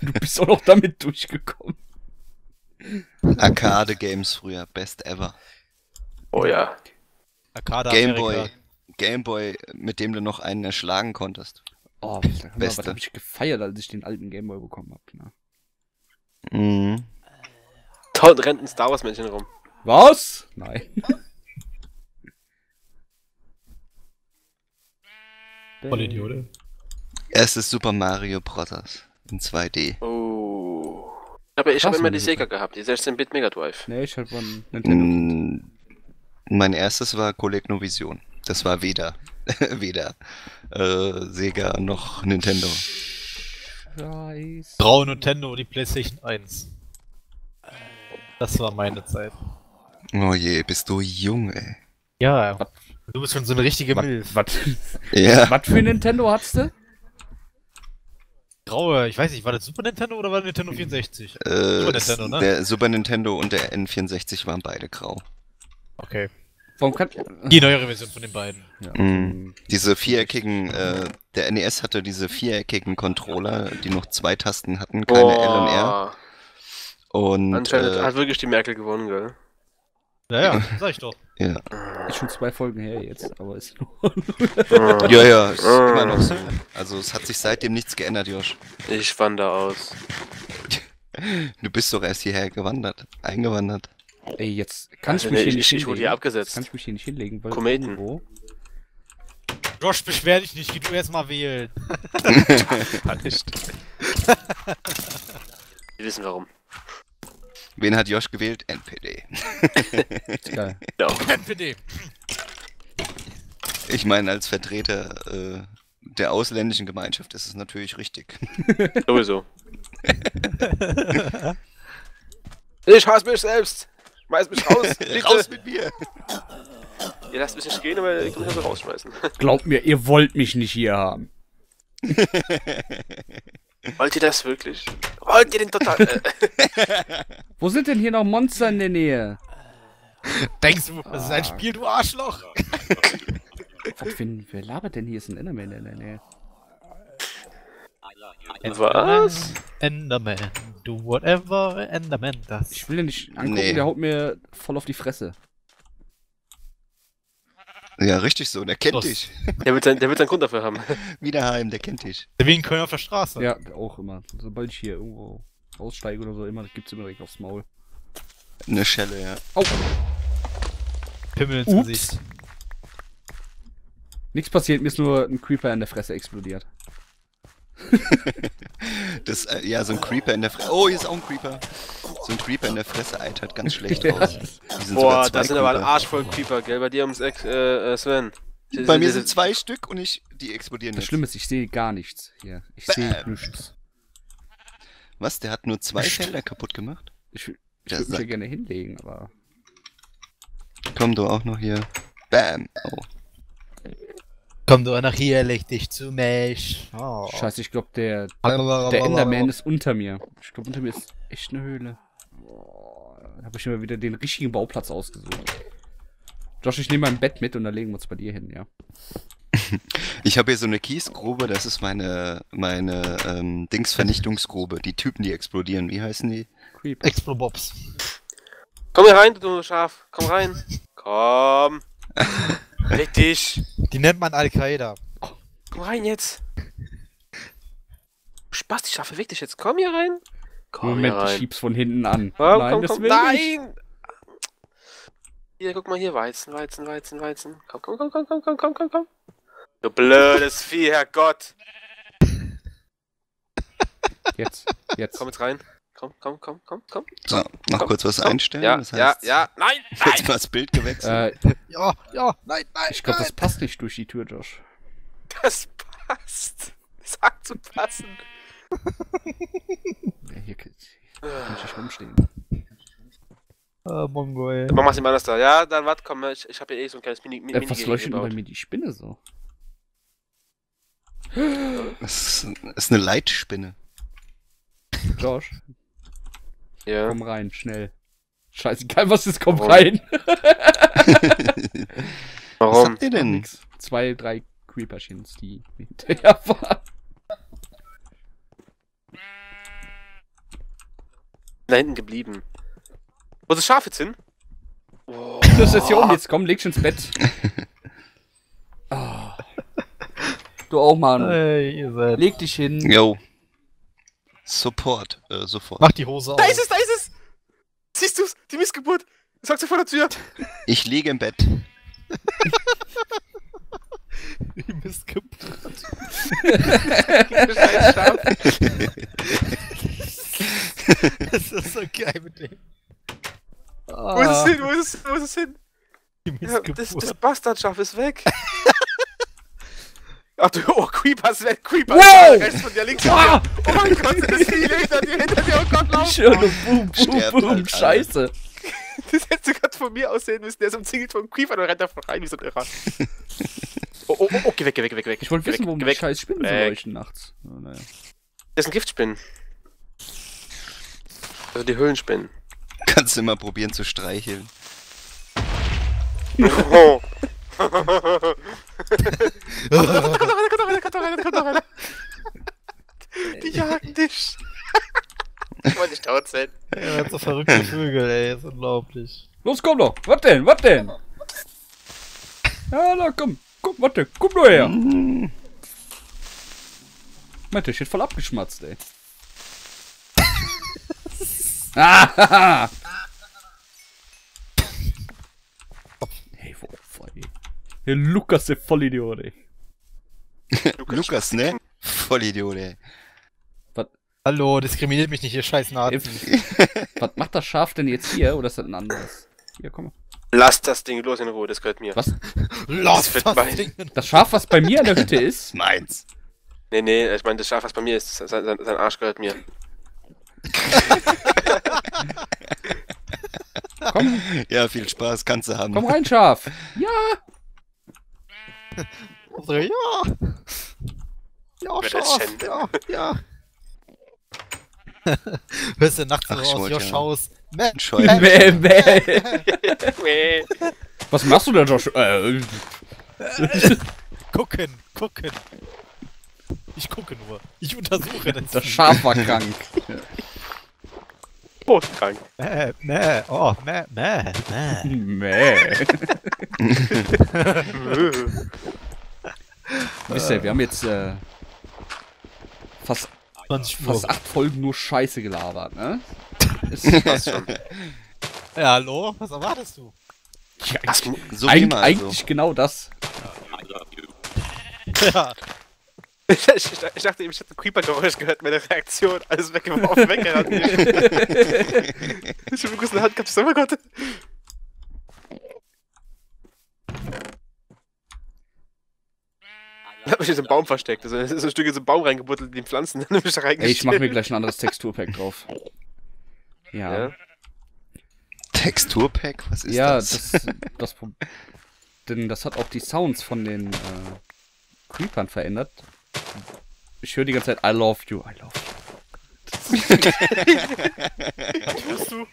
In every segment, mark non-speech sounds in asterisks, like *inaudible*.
Du bist auch noch damit durchgekommen. Arcade-Games früher, best ever. Oh ja. Arcade Gameboy. Gameboy, mit dem du noch einen erschlagen konntest. Oh, mal, was Beste. hab ich gefeiert, als ich den alten Gameboy bekommen hab. Ne? Mhm. Dort rennt ein Star Wars Männchen rum. Was? Nein. Voll Idiot. Erstes Super Mario Bros. In 2D. Oh. Aber ich habe immer die? Sega gehabt, die 16-Bit Mega Drive. Nee, ich hab von Nintendo. Mm, Mein erstes war Collegnovision. Das war weder, *laughs* weder äh, Sega noch Nintendo. Scheiße. Braun Nintendo und die PlayStation 1. Das war meine Zeit. Oh je, bist du jung, ey. Ja. Du bist schon so eine richtige Was, Milf. was, Ja. *laughs* was für ein Nintendo hattest du? Graue, ich weiß nicht, war das Super Nintendo oder war das Nintendo 64? Äh, Super Nintendo, ne? Der Super Nintendo und der N64 waren beide grau. Okay. Warum kann. Die neuere Version von den beiden. Ja, Mhm. Diese viereckigen, äh, der NES hatte diese viereckigen Controller, die noch zwei Tasten hatten, keine L und R. Und Anscheinend äh, hat wirklich die Merkel gewonnen, gell? Ja, ja, *laughs* sag ich doch. ja. Ist schon zwei Folgen her jetzt, aber ist nur. *laughs* ja, ja, ist immer noch so. Also es hat sich seitdem nichts geändert, Josh. Ich wandere aus. Du bist doch erst hierher gewandert, eingewandert. Ey, jetzt kann ich Also, mich nee, hier nicht ich- ich wurde hier hinlegen. abgesetzt. Kann ich mich hier nicht hinlegen, weil Kometen. irgendwo- Josh, beschwer dich nicht, geh du erst mal wählen. *laughs* Wir wissen warum. Wen hat Josh gewählt? NPD. *laughs* Geil. NPD. Ich meine, als Vertreter äh, der ausländischen Gemeinschaft ist es natürlich richtig. *laughs* Sowieso. *laughs* ich hasse mich selbst. Schmeiß mich raus. Bitte. Raus mit mir! Ihr lasst mich nicht gehen, aber ihr könnt mich so rausschmeißen. Glaubt mir, ihr wollt mich nicht hier haben. Wollt ihr das wirklich? Wollt ihr den total... *laughs* *laughs* Wo sind denn hier noch Monster in der Nähe? Denkst du, das ist ein Spiel, du Arschloch? *laughs* Was für ein, wer labert denn hier? Ist ein Enderman in der Nähe. Was? Enderman, do whatever Enderman does. Ich will den nicht angucken, Nee. der haut mir voll auf die Fresse. Ja, richtig so, der kennt Los. dich. Der wird, sein, der wird seinen Grund dafür haben. *laughs* Wiederheim, der kennt dich. Wie in Köln auf der Straße. Ja, auch immer. Sobald ich hier irgendwo aussteige oder so, immer gibt's immer direkt aufs Maul. Eine Schelle, ja. Au! Pimmel ins Ups. Gesicht. Nichts passiert, mir ist nur ein Creeper in der Fresse explodiert. *laughs* Das, äh, ja, so ein Creeper in der Fresse. Oh, hier ist auch ein Creeper. So ein Creeper in der Fresse eitert ganz schlecht *laughs* Ja. aus. Die Boah, das sind aber ein Creeper. Arsch voll Creeper, gell? Bei dir ums Eck, äh, äh, Sven. Bei mir sind zwei Stück und ich, die explodieren Das jetzt. Schlimme ist, ich sehe gar nichts hier. Ich sehe nichts. Was, der hat nur zwei. Felder kaputt gemacht? Ich, ich würde mich ja gerne hinlegen, aber. Komm du auch noch hier. Bam. Oh. Komm du nach hier, leg dich zu mich. Oh. Scheiße, ich glaube, der, der Enderman ist unter mir. Ich glaube, unter mir ist echt eine Höhle. Da habe ich immer wieder den richtigen Bauplatz ausgesucht. Josh, ich nehme mein Bett mit und dann legen wir uns bei dir hin, ja. *laughs* Ich habe hier so eine Kiesgrube, das ist meine, meine ähm, Dingsvernichtungsgrube. Die Typen, die explodieren, wie heißen die? Creeper. Explobobs. Komm hier rein, du Schaf. Komm rein. Komm. *laughs* Leg dich. Die nennt man Al-Qaida. Komm rein jetzt. Spaß, die Schafe, weg dich jetzt. Komm hier rein. Komm Moment, hier ich rein. schieb's von hinten an. Komm, Nein, komm, das komm. will ich. Nein. Hier, guck mal hier. Weizen, Weizen, Weizen, Weizen. Komm, komm, komm, komm, komm, komm, komm, komm, komm. Du blödes Vieh, Herrgott. Jetzt, jetzt. Komm jetzt rein. Komm, komm, komm, komm, komm. So, noch Komm, kurz was komm. einstellen. Ja, das ja, heißt, ja. Nein, *laughs* Jetzt nein. mal das Bild gewechselt. Äh, Ja, ja, nein, nein. ich glaube, das passt nicht durch die Tür, Josh. Das passt. Sag zu passen. Ja, hier kann kann ich nicht rumstehen. Ah, Mongol. Dann machen wir anders da. Ja, dann warte, komm. Ich, ich habe hier eh so ein kleines Mini Mini Äh, was leuchtet denn bei mir die Spinne so? Das ist, ist eine Leitspinne. Josh, Ja. komm rein, schnell. Scheißegal, was ist, komm Warum? rein. *laughs* Was Warum? habt ihr denn? Nix. Zwei, drei Creeperchens, die hinterher waren. da hinten geblieben. Wo ist das Schaf jetzt hin? Oh. *laughs* Das ist hier oben, jetzt komm, leg dich ins Bett. *laughs* Ah. Du auch, Mann. Ey, ihr seid. Leg dich hin. Yo. Support, äh, sofort. Mach die Hose Da auf. ist es, da ist es! Siehst du's? Die Missgeburt! Sagst du vor der Tür? Ich liege im Bett. Die Missgeburt. Das ist so geil mit dem. Wo ist es hin? Wo ist es, wo ist es hin? Die Ja, Missgeburt. das, das Bastardschaf ist weg. *laughs* Ach du, oh, Creeper ist weg, Creeper Wow! ist rechts von dir, links von dir. Ah! Oh mein Gott, das viele hinter dir, hinter dir, oh Gott, lauf! Schön, boom, boom, Sterbt boom, halt scheiße. Das hättest du gerade von mir aussehen müssen, der ist umzingelt vom Creeper und rennt da rein wie so ein Irrer. Oh, *laughs* oh, oh, oh, geh weg, geh weg, geh weg. Ich wollte wissen, weg, warum die weg. scheiß Spinnen so Weg. leuchten nachts. Oh, naja. Das sind Giftspinnen. Also die Höhlenspinnen. Kannst du immer probieren zu streicheln. Oh. *laughs* *laughs* Die jagen dich. Ich wollte nicht tot sein. Er hat so verrückte Vögel, ey. ist unglaublich. Los, komm doch. Was denn? Was denn? Ja, na, komm. Komm, warte. Komm nur her. Hm, Meint, der steht voll abgeschmatzt, ey. *laughs* ah, Der Lukas, der Vollidiot, ey. Lukas, ne? Vollidiot, ey. Hallo, diskriminiert mich nicht, ihr scheiß Nazi. *laughs* Was macht das Schaf denn jetzt hier? Oder ist das ein anderes? Hier, komm mal. Lass das Ding los in Ruhe, das gehört mir. Was? Lass das mein- Ding. Das Schaf, was bei mir in der Hütte ist? *laughs* Meins. Nee, nee, ich meine, das Schaf, was bei mir ist, sein, sein, sein Arsch gehört mir. Komm, Ja, viel Spaß, kannst du haben. komm rein, Schaf. Ja. *laughs* So, ja. Ja, denn? Ja, ja. *laughs* Hörst du nachts so aus, ja, schaus. Nee. *laughs* Was machst du denn, Josh? Äh, Gucken, gucken. Ich gucke nur. Ich untersuche das. das Schaf war krank. Todkrank. Mäh, mäh, oh, mäh, mäh, mäh. Mäh. *laughs* Wisst ihr, wir haben jetzt äh, fast, 20 fast acht Folgen nur Scheiße gelabert, ne? Ist, *laughs* Passt schon. Ja, hallo? Was erwartest du? ja, eigentlich, So wie eig immer also. eigentlich genau das. *laughs* Ja, ich, ich, ich dachte eben, ich hätte ein Creeper-Geräusch gehört, meine Reaktion. Alles weggeworfen, *laughs* weggerannt. ich hab kurz in der Hand gehabt, ich so, oh Gott. Ich hab mich in so einem Baum versteckt. Also, es ist ein Stück in so einen Baum reingebuttelt, in die Pflanzen, dann hab ich da Ey, ich reingestellt. mach mir gleich ein anderes Texturpack drauf. Ja. Ja. Texturpack? Was ist ja, das? das, das, Pro- *laughs* denn das hat auch die Sounds von den äh, Creepern verändert. Ich höre die ganze Zeit I love you, I love you. Tust du?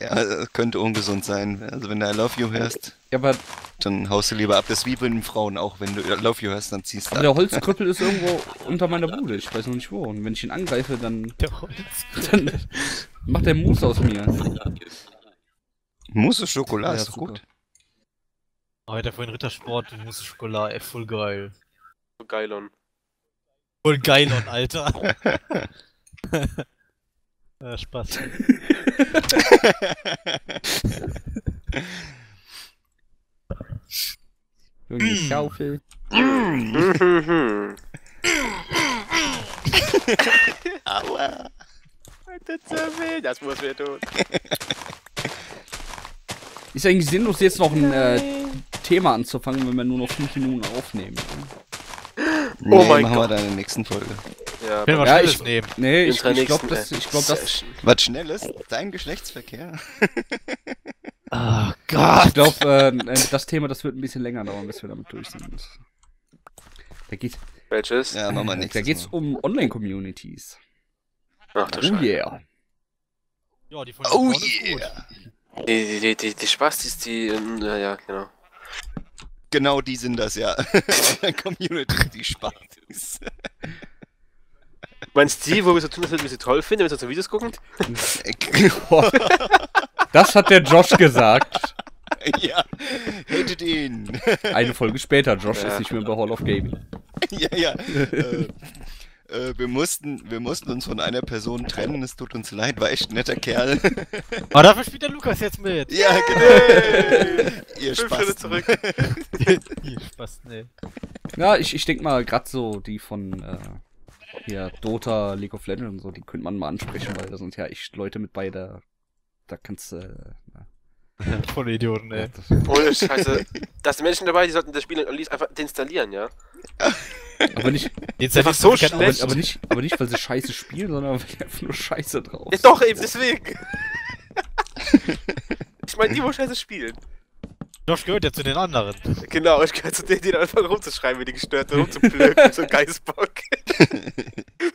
Ja, das könnte ungesund sein. Also wenn du I love you hörst, Ja, aber, dann haust du lieber ab. Das ist wie bei den Frauen auch. Wenn du I love you hörst, dann ziehst du aber ab. der Holzkrüppel ist irgendwo unter meiner Bude. Ich weiß noch nicht wo. Und wenn ich ihn angreife, dann, dann macht der Mus aus mir. Mousse Schokolade Ja, ist doch super. gut. Heute vorhin Rittersport, du musst Schokolade, ey, voll geil. So Geilon. Voll geilon, Alter. *laughs* ja, Spaß. Irgendwie Schaufel. Aua. Das muss wir tun. Ist eigentlich sinnlos, jetzt noch ein äh, Thema anzufangen, wenn wir nur noch fünf Minuten aufnehmen. Nee, Oh mein machen wir Gott. dann in der nächsten Folge. Ja, Können wir Ja, Schnelles ich- nehmen. Nee, ich, ich glaube, das, ich glaub, das. Was Schnelles? Dein Geschlechtsverkehr? *laughs* Ah, ich Gott. glaube, äh, das Thema, das wird ein bisschen länger dauern, bis wir damit durch sind. Da geht, Welches? Ja, machen wir da geht's Mal. um Online-Communities. Ach Oh yeah. Ja, die von Oh ist gut. yeah. Die, die, die, die Spastis, die, ähm, ja, ja, genau. Genau die sind das, ja. *laughs* Community, die Spaß ist. Meinst du, wo wir so tun, dass wir sie toll finden, wenn wir so Videos gucken? *laughs* Das hat der Josh gesagt. ja, hatet ihn. Eine Folge später, Josh Ja. ist nicht mehr bei Hall of Gaming. ja, ja. Äh, wir, mussten, wir mussten uns von einer Person trennen, es tut uns leid, war echt ein netter Kerl. *laughs* Aber dafür spielt der Lukas jetzt mit. ja, genau. Ihr Spaß. zurück. *laughs* Ihr Spaß, ne. Ja, ich, ich denke mal, gerade so die von äh, hier Dota, League of Legends und so, die könnte man mal ansprechen, weil da sind ja echt Leute mit bei, da, da kannst du. Äh, *laughs* Voll Idioten, ey. das- Ohne Scheiße. *laughs* Da sind Menschen dabei, die sollten das Spiel am liebsten einfach deinstallieren, ja? aber nicht, Jetzt *laughs* einfach so kein schlecht. aber, aber nicht, aber nicht, weil sie Scheiße spielen, sondern weil die einfach nur Scheiße drauf. Ja, doch, eben, deswegen. ich meine, die, wo Scheiße spielen. Josh gehört ja zu den anderen. Genau, ich gehöre zu denen, die dann anfangen rumzuschreiben, wie die gestört sind, rumzuplöcken, so ein Geistbock.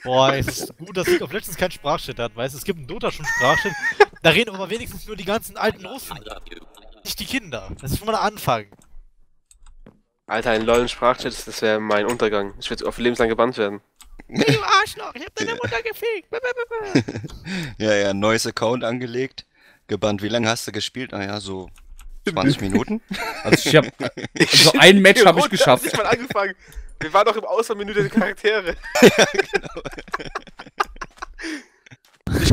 Boah, es ist gut, dass League of Legends keinen Sprachshit hat, weißt du? Es gibt einen Dota schon Sprachshit. Da reden aber wenigstens nur die ganzen alten Russen. Nicht die Kinder. Das ist schon mal der Anfang. Alter, ein LOL Sprachchat, das wäre mein Untergang. Ich würde auf lebenslang gebannt werden. Du Arschloch, ich hab deine Mutter gefickt. *laughs* Ja, ja, neues Account angelegt. Gebannt. Wie lange hast du gespielt? Ah ja, so 20 *laughs* Minuten. Also ich habe also *laughs* ein Match habe ich geschafft. Ich mal angefangen. Wir waren doch im Auswahlmenü der Charaktere. Ich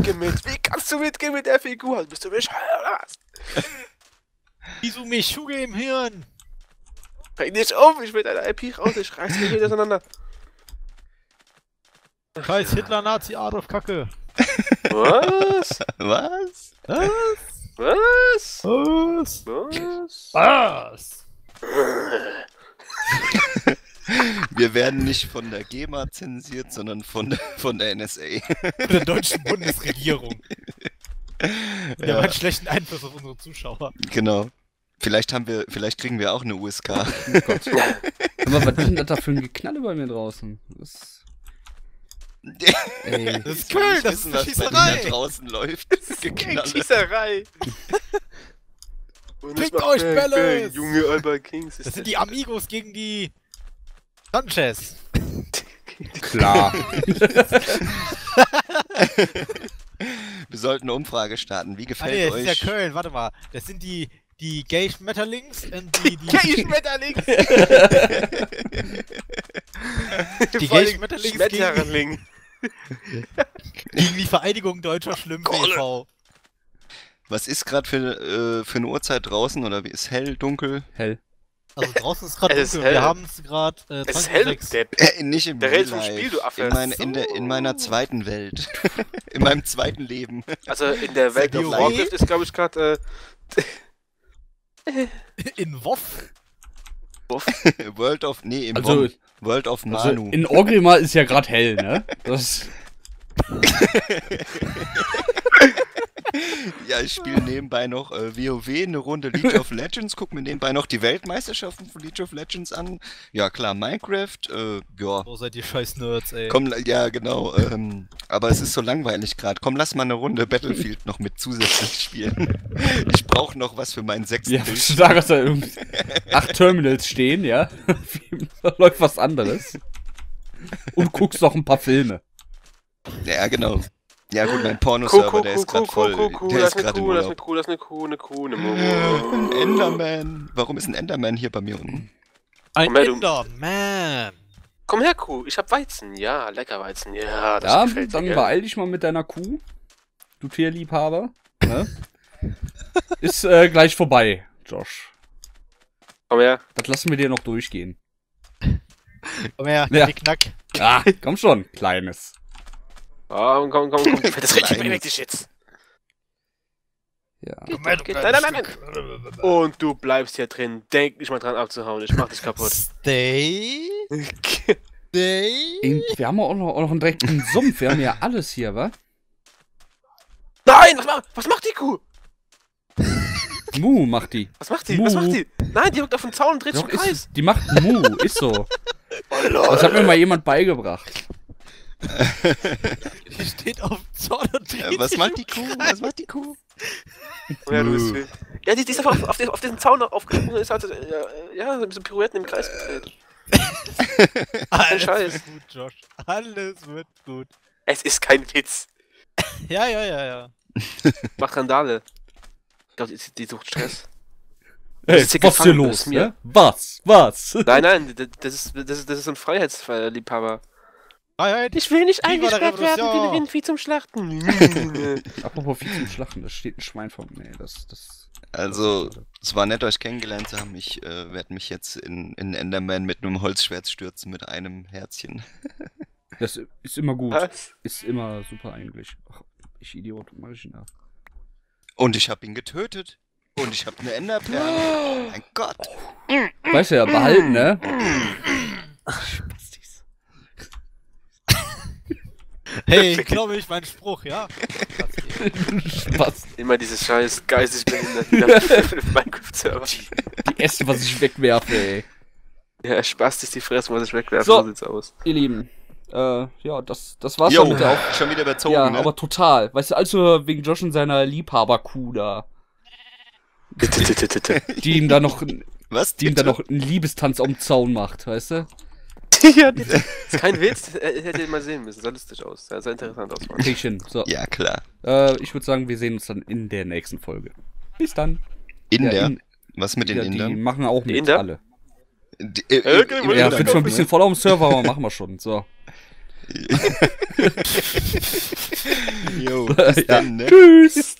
geh mit. Wie kannst du mitgehen mit der Figur? Bist du bescheuert oder was? *laughs* Wieso mich Schuge im Hirn? Bring dich um, ich will deine IP raus, ich reiß dich wieder auseinander. Scheiß Hitler, Nazi, Adolf, Kacke. *laughs* Was? Was? Was? Was? Was? Was? Was? *laughs* Wir werden nicht von der GEMA zensiert, sondern von, der- von der NSA. Der deutschen Bundesregierung. Wir Ja. haben einen schlechten Einfluss auf unsere Zuschauer. Genau. Vielleicht haben wir, vielleicht kriegen wir auch eine USK. Oh Gott. Aber was ist denn das da für ein Geknalle bei mir draußen? Das, ey. Das ist nicht das ist wissen, eine bei dir Schießerei. da draußen läuft. Geknalle. Schießerei. Und Fickt es macht euch. Bang, Junge Alba Kings. ist Das sind die Amigos gegen die Sanchez. Klar. *laughs* Wir sollten eine Umfrage starten. Wie Ah gefällt nee, das euch? ist ja Köln, warte mal. Das sind die, die Gay Schmetterlings und die, die, *laughs* Gay Schmetterling. *laughs* die Vor Gay allem Schmetterlings gegen, Schmetterling. gegen die Vereinigung Deutscher Kolle. e.V. Was ist gerade für, äh, für eine Uhrzeit draußen? Oder wie ist hell, dunkel? Hell. Also draußen ist gerade dunkel, hell. wir haben es gerade äh, Es ist 20 hell. Depp. Äh, nicht im Der Real vom Life. Spiel, du Affe. In, mein, in, der, in meiner zweiten Welt. *laughs* in meinem zweiten Leben. Also in der Welt die of? Warcraft ist, glaube ich, gerade *laughs* In WoW? *laughs* World of, nee, im Also. World of also Manu. in Orgrimmar ist ja gerade hell, ne? Das, ja, ich spiele nebenbei noch äh, WoW, eine Runde League of Legends, guck mir nebenbei noch die Weltmeisterschaften von League of Legends an. Ja, klar, Minecraft, äh, ja. Wo seid ihr scheiß Nerds, ey? Komm, ja, genau. Ähm, aber es ist so langweilig gerade. Komm, lass mal eine Runde Battlefield noch mit zusätzlich spielen. Ich brauche noch was für meinen sechsten ja, ich sage, dass da irgendwie acht Terminals stehen, ja? *laughs* da läuft was anderes. Und guckst noch ein paar Filme. Ja, genau. Ja gut, mein Pornoserver, Kuh, der ist gerade voll. Kuh, Kuh, Der das ist eine gerade Kuh, das ist eine. Kuh, das ist eine Kuh, eine Kuh, eine *laughs* Ein Kuh. Enderman. Warum ist ein Enderman hier bei mir unten? Ein Komm her, du- Enderman. Komm her, Kuh, ich hab Weizen. Ja, lecker Weizen. Ja, das Ja, gefällt dann mir. gell? beeil dich mal mit deiner Kuh. Du Tierliebhaber. Ne? *laughs* Ist äh, gleich vorbei, Josh. Komm her. Das lassen wir dir noch durchgehen. Komm her, Ja. ja. knack. Ah, komm schon, Kleines. Komm, komm, komm, komm. *laughs* Das richtig Kleines. beweg dich jetzt. Ja. Du Geht- kleines nein, nein, Stück. Und du bleibst hier drin. Denk nicht mal dran abzuhauen. Ich mach dich kaputt. Stay. Stay. Wir haben auch noch, auch noch einen direkten Sumpf. Wir haben ja alles hier, wa? Nein, was macht, was macht die Kuh? Mu macht die. Was macht die? Was Mu. macht die? Nein, die hockt auf dem Zaun und dreht sich im Kreis. ist, die macht Mu, ist so. *laughs* Das hat mir mal jemand beigebracht. *laughs* Die steht auf dem Zaun und dreht Äh, was macht die Kuh? Kreis. Was macht die Kuh? Oh, ja, du bist wild. Ja, die, die ist einfach auf, auf, den, auf diesen Zaun aufgesprungen und ist halt, äh, ja, so ein bisschen Pirouetten im Kreis gedreht. *laughs* Alles Scheiß. wird gut, Josh. Alles wird gut. Es ist kein Witz. *laughs* Ja, ja, ja, ja. Mach Randale. Ich glaube, die, die sucht Stress. Hey, ist was ist hier los, ist mir- ne? Was? Was? Nein, nein, das ist, das ist, das ist ein Freiheitsliebhaber. Freiheit. Ich will nicht eingesperrt werden wie ein Rindvieh zum Schlachten. *laughs* *laughs* Apropos Vieh zum Schlachten, da steht ein Schwein vor mir. Nee, das, das. Also, es war nett, euch kennengelernt zu haben. Ich äh, werde mich jetzt in, in Enderman mit einem Holzschwert stürzen mit einem Herzchen. *laughs* Das ist immer gut. Was? Ist immer super eigentlich. Ach, ich Idiot, mach ich nach. Und ich habe ihn getötet. Und ich habe eine Enderperle. Oh *gasps* mein Gott. Weißt du ja, behalten, ne? *clears throat* Hey, *laughs* glaube ich, mein Spruch, ja? Spaß. Immer dieses scheiß geistig behinderten *laughs* *laughs* Minecraft-Server. Die Äste, was ich wegwerfe, ey. Ja, Spaß ist die Fresse, was ich wegwerfe, So. so sieht's aus. Ihr Lieben. Äh, ja, das, das war's Jo, schon mit der Auf schon wieder überzogen, Ja, ne? aber total. Weißt du, also wegen Josh und seiner Liebhaberkuh da. Die ihm da noch, die Was? ihm da noch einen Liebestanz am Zaun macht, weißt du? Ja, das *laughs* ist kein Witz, äh, hätte ihn mal sehen müssen, sah lustig aus, sah, sah interessant aus. Mann. Krieg ich hin. So. Ja, klar. Äh, ich würde sagen, wir sehen uns dann in der nächsten Folge. Bis dann. Inder? Ja, in, Was mit den ja, die Indern? machen auch mit Inder? alle. Die- äh, Äh, im- im Ja, Ja, Inder- wird schon ein bisschen voll auf dem Server, aber machen wir schon. So. *laughs* Jo, *laughs* bis Ja. dann, ne? Tschüss.